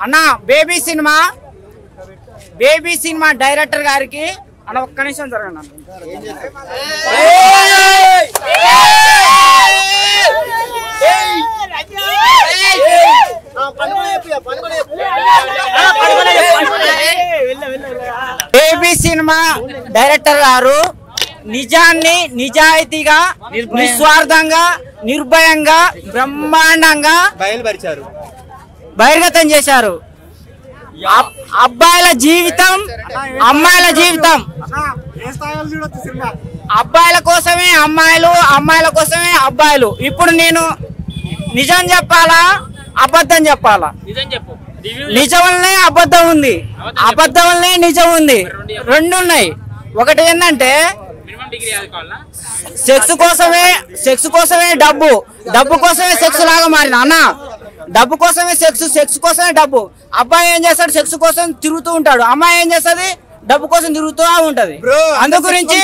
అన్న Baby cinema Baby cinema director గారికి అన్న ఒక్క నిమిషం జరగండి అన్న. బేబీ సినిమా డైరెక్టర్ గారు నిజాన్ని నిజాయితీగా నిస్వార్థంగా నిర్భయంగా బ్రహ్మాండంగా బయలుపరిచారు బహిర్గతం చేశారు. అబ్- అబ్బాయిల జీవితం అమ్మాయిల జీవితం. అబ్బాయిల కోసమే అమ్మాయిలు అమ్మాయిల కోసమే అబ్బాయిలు. ఇప్పుడు నేను నిజం చెప్పాలా అబద్ధం చెప్పాలా? నిజం వల్లనే అబద్ధం ఉంది. అబద్ధం వల్లనే నిజం ఉంది. రెండు ఉన్నాయి. ఒకటి ఏంటంటే సెక్స్ కోసమే సెక్స్ కోసమే డబ్బు. డబ్బు కోసమే సెక్స్ లాగా మారిన అన్న డబ్బు కోసమే సెక్స్ సెక్స్ కోసమే డబ్బు. అబ్బాయి ఏం చేస్తాడు? సెక్స్ కోసం తిరుగుతూ ఉంటాడు. అమ్మాయి ఏం చేస్తది? డబ్బు కోసం తిరుగుతూ ఉంటది. అందు గురించి.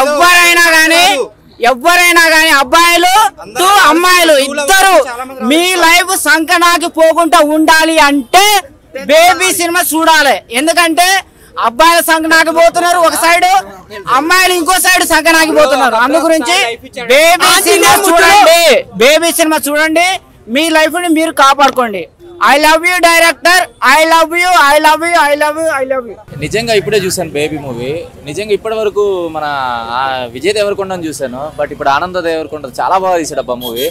ఎవరైనా గానీ కాదు. ఎవరైనా గానీ అబ్బాయిలు టు అమ్మాయిలు ఇద్దరు మీ లైఫ్ సంకనాకి పోకుండా ఉండాలి అంటే బేబీ సినిమా చూడాలి. ఎందుకంటే అబ్బాయిల సంకనాకి పోతున్నారు ఒక సైడ్ అమ్మాయిలు ఇంకో సైడ్ సంకనాకి పోతున్నారు. అందు గురించి బేబీ సినిమా చూడండి. బేబీ సినిమా చూడండి. మీ లైఫ్ని మీరు కాపాడుకోండి. I love you director I love you I love you I love you I love you నిజంగా ఇప్పుడే చూసాను బేబీ మూవీ నిజంగా ఇప్పటి వరకు మన విజయ్ దేవరకొండని చూశాను. బట్ ఇప్పుడు ఆనంద దేవరకొండ చాలా బాగా తీసాడు అబ్బా మూవీ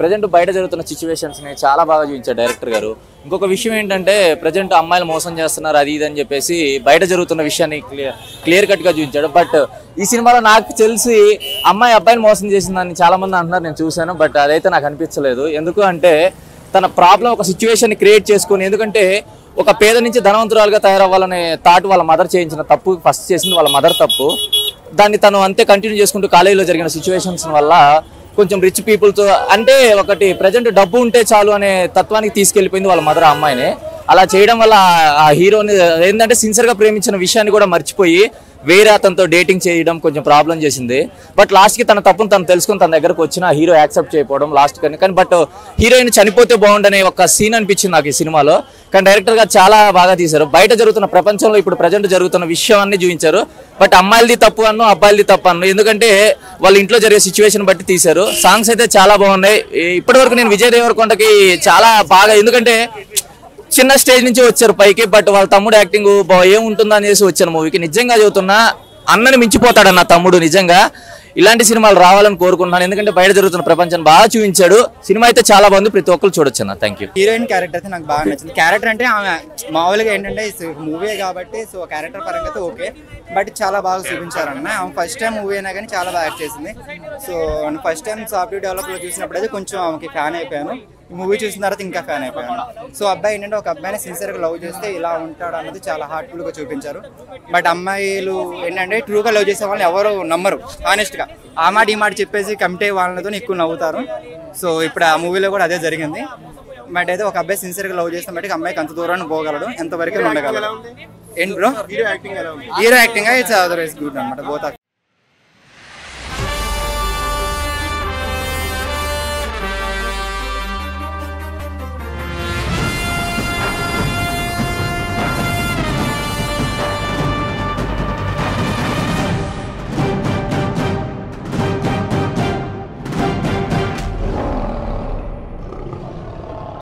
ప్రజెంట్ బయట జరుగుతున్న సిచ్యువేషన్స్ని చాలా బాగా చూపించాడు డైరెక్టర్ గారు. ఇంకొక విషయం ఏంటంటే ప్రజెంట్ అమ్మాయిలు మోసం చేస్తున్నారు అది ఇది అని చెప్పేసి బయట జరుగుతున్న విషయాన్ని క్లియర్ క్లియర్ కట్గా చూపించాడు. బట్ ఈ సినిమాలో నాకు తెలిసి అమ్మాయి అబ్బాయిని మోసం చేసిందని చాలా మంది అంటున్నారు నేను చూశాను బట్ అదైతే నాకు అనిపించలేదు. ఎందుకు అంటే తన ప్రాబ్లం ఒక సిచ్యువేషన్ క్రియేట్ చేసుకుని ఎందుకంటే ఒక పేద నుంచి ధనవంతురాలుగా తయారవ్వాలనే థాట్ వాళ్ళ మదర్ చేయించిన తప్పు ఫస్ట్ చేసింది వాళ్ళ మదర్ తప్పు. దాన్ని తను అంతే కంటిన్యూ చేసుకుంటూ కాలేజీలో జరిగిన సిచ్యువేషన్స్ వల్ల కొంచెం రిచ్ పీపుల్తో అంటే ఒకటి ప్రజెంట్ డబ్బు ఉంటే చాలు అనే తత్వానికి తీసుకెళ్ళిపోయింది వాళ్ళ మదర్ అమ్మాయిని. అలా చేయడం వల్ల ఆ హీరోని ఏంటంటే సిన్సియర్గా ప్రేమించిన విషయాన్ని కూడా మర్చిపోయి వేరే అతనితో డేటింగ్ చేయడం కొంచెం ప్రాబ్లం చేసింది. బట్ లాస్ట్కి తన తప్పును తను తెలుసుకుని తన దగ్గరకు వచ్చిన హీరో యాక్సెప్ట్ చేయకపోవడం లాస్ట్ కానీ కానీ బట్ హీరోయిన్ చనిపోతే బాగుండనే ఒక సీన్ అనిపించింది నాకు ఈ సినిమాలో. కానీ డైరెక్టర్ గారు చాలా బాగా తీశారు. బయట జరుగుతున్న ప్రపంచంలో ఇప్పుడు ప్రజెంట్ జరుగుతున్న విషయం అన్ని చూపించారు. బట్ అమ్మాయిలది తప్పు అన్ను అబ్బాయిలది తప్పు అన్ను. ఎందుకంటే వాళ్ళ ఇంట్లో జరిగే సిచ్యువేషన్ బట్టి తీశారు. సాంగ్స్ అయితే చాలా బాగున్నాయి. ఇప్పటివరకు నేను విజయ్ దేవరకొండకి చాలా బాగా ఎందుకంటే చిన్న స్టేజ్ నుంచి వచ్చారు పైకి బట్ వాళ్ళ తమ్ముడు యాక్టింగ్ ఏముంటుందో అనేసి వచ్చాను మూవీకి. నిజంగా చదువుతున్నా అన్నని మించిపోతాడు నా తమ్ముడు నిజంగా. ఇలాంటి సినిమాలు రావాలని కోరుకుంటున్నాను. ఎందుకంటే బయట జరుగుతున్న ప్రపంచాన్ని బాగా చూపించాడు. సినిమా అయితే చాలా బాగుంది. ప్రతి ఒక్కరు చూడొచ్చు అన్న. థ్యాంక్ యూ హీరోయిన్ క్యారెక్టర్ అయితే నాకు బాగా నచ్చింది. క్యారెక్టర్ అంటే ఆమె మామూలుగా ఏంటంటే మూవీ కాబట్టి సో క్యారెక్టర్ పరంగా అయితే ఓకే బట్ చాలా బాగా చూపించారన్న ఆమె ఫస్ట్ టైం మూవీ అయినా కానీ చాలా బాగా యాక్ట్ చేసింది. సో ఫస్ట్ టైం సాఫ్ట్వేర్ డెవలప్లో చూసినప్పుడు అయితే కొంచెం ఆమెకి ఫ్యాన్ అయిపోయాను. మూవీ చూసిన తర్వాత ఇంకా ఫ్యాన్ అయిపోయాను. సో అబ్బాయి ఏంటంటే ఒక అబ్బాయిని సిన్సియర్గా లవ్ చేస్తే ఇలా ఉంటాడు అన్నది చాలా హార్ట్ఫుల్గా చూపించారు. బట్ అమ్మాయిలు ఏంటంటే ట్రూగా లవ్ చేసే వాళ్ళని ఎవరు నమ్మరు హానెస్ట్గా ఆ మాట ఈ మాట చెప్పేసి కమిటే వాళ్ళతో ఎక్కువ నవ్వుతారు. సో ఇప్పుడు ఆ మూవీలో కూడా అదే జరిగింది. బట్ అయితే ఒక అబ్బాయి సిన్సియర్గా లవ్ చేసిన బట్టి అమ్మాయికి అంత దూరాన్ని పోగలడు ఎంతవరకు ఉండగలడు. ఏంటి bro hero acting it's otherwise good అనమాట బోత్